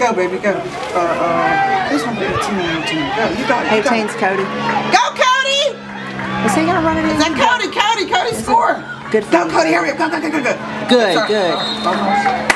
Go, baby, go. Uh, uh, this one 18, 19. Go, you got it. you got it. 18's Cody. Go, Cody! Is he gonna run it in? Is that Cody? Cody, Cody, score! Good Go. Cody, hurry up. Go, go, go, go, go. Good, Sorry. good. Uh,